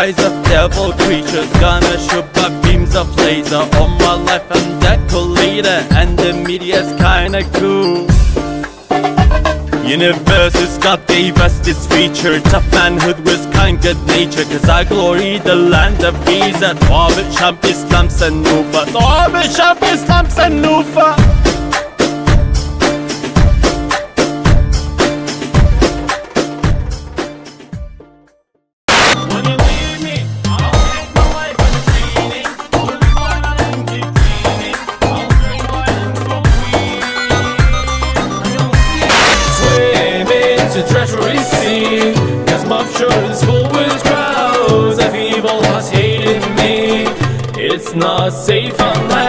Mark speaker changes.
Speaker 1: eyes of devil creatures Gonna shoot back beams of laser. On my life I'm decorated And the media's kinda cool. Universe has got the this feature. Tough manhood with kind good nature. Cause I glory the land of Giza. Champ Islam Sanufa champ Islam Sanufa Swim into treasury sea Cause my shirt is full with crowds. Of evil has hated me. It's not safe land